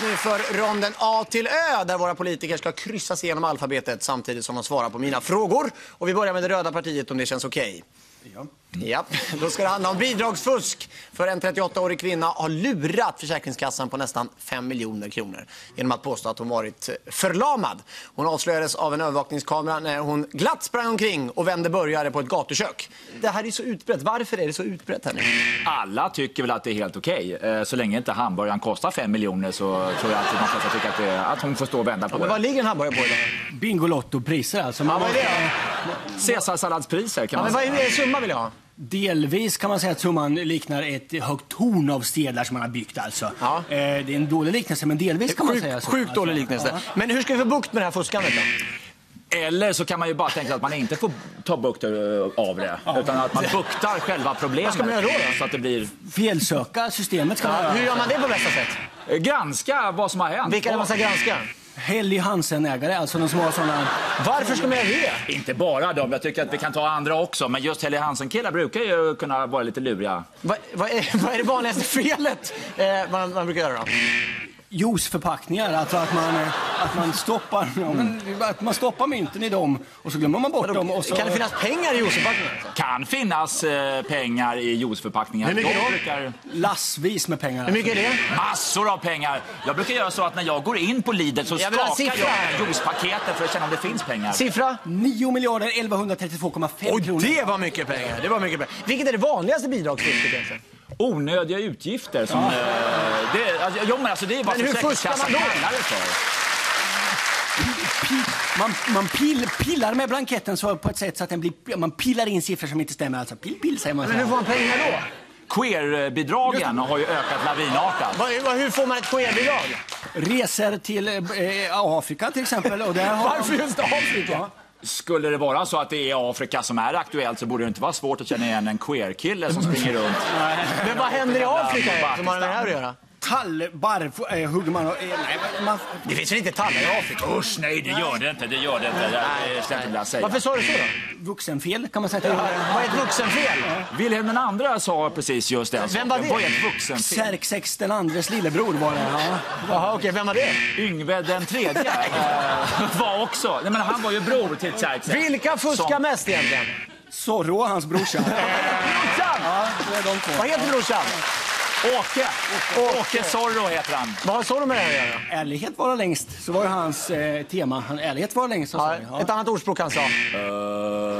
dags nu för ronden A till Ö där våra politiker ska kryssas igenom alfabetet samtidigt som de svarar på mina frågor. Och vi börjar med det röda partiet om det känns okej. Ja. Ja, då ska det handla om bidragsfusk. För en 38-årig kvinna har lurat Försäkringskassan på nästan 5 miljoner kronor genom att påstå att hon varit förlamad. Hon avslöjades av en övervakningskamera när hon glatt sprang omkring och vände burgare på ett gatukök. Det här är så utbrett. Varför är det så utbrett? Här nu? Alla tycker väl att det är helt okej. Eh, Så länge inte hamburgaren kostar 5 miljoner så tror jag att de flesta tycker att, det, att hon får stå och vända på Men det. vad ligger en hamburgare på idag? Bingolotto-priser alltså. Ja, Man vad är det då? Caesarsalladspriser kan Ja, man men säga. vad är summa vill jag ha? Delvis kan man säga att summan liknar ett högt torn av stenar som man har byggt. Alltså. Ja. Eh, det är en dålig liknelse, men delvis kan man Sjuk, säga så. sjukt dålig Alltså, liknelse. ja. Men hur ska vi få bukt med det här fuskandet då? Eller så kan man ju bara tänka att man inte får ta bukt eh, av det. Utan att man buktar själva problemet. Vad ska man göra då? Så att det blir... Felsöka systemet ska man göra. hur gör man det på bästa sätt? Granska vad som har hänt. Vilka är det man ska granska? Helly Hansen-ägare, alltså de som har sådana... Varför ska man göra det? Inte bara dem, jag tycker att vi kan ta andra också. Men just Helly Hansen-killar brukar ju kunna vara lite luriga. Vad, vad, är, vad är det vanligaste felet eh, man, man brukar göra då? Juiceförpackningar, alltså att man, eh, att man stoppar dem, att man stoppar mynten i dem och så glömmer man bort dem. Och så... Kan det finnas pengar i juiceförpackningen? Alltså? Kan finnas eh, pengar i juiceförpackningar. Hur mycket då? brukar... Lassvis med pengar. Hur mycket är det? Massor av pengar. Jag brukar göra så att när jag går in på Lidl så Jag skakar siffra. jag juicepaketet för att känna om det finns pengar. Siffra? 9 miljarder 1132,5 Och kronor. det var mycket pengar. Det var mycket pengar. Vilket är det vanligaste bidragsfusket egentligen? Onödiga utgifter. Som, eh, det, alltså, jo, men alltså, det är vad Men hur fuskar man då? kallar det för. Man, man pill, pillar med blanketten så på ett sätt så att den blir, man pillar in siffror som inte stämmer. Alltså pill, pill säger man. Men hur får man pengar då? Queerbidragen har ju ökat lavinartat. Hur får man ett queerbidrag? Resor till eh, Afrika till exempel. Och där har Varför just Afrika? Skulle det vara så att det är Afrika som är aktuellt så borde det inte vara svårt att känna igen en queerkille som springer runt. Men vad händer i Afrika som har med det här att göra? Tallbarr eh, hugger man och... Eh, nej, man Det finns väl inte tallar i Afrika? Usch, nej, det gör det inte. Det gör det inte. Det ska jag inte vilja säga. Varför sa du så då? vuxenfel kan man säga. det. Vad är ett vuxenfel? Wilhelm den andra sa precis just den Vem var det? Vad är ett vuxenfel? Xerxes den andres lillebror var det. Ja. Jaha, okej. Vem var det? Yngve den tredje eh, var också... Nej, men han var ju bror till Xerxes. Vilka fuskar Som- mest egentligen? Zorro och hans brorsa. Brorsan! ja, det är de två. Vad heter brorsan? Åke! Åke Sorro heter han. Vad har Sorro med det här att göra? Ärlighet vara längst, så var ju hans eh, tema. Han, ärlighet vara längst, sa ja, Ett annat ordspråk han sa. Uh...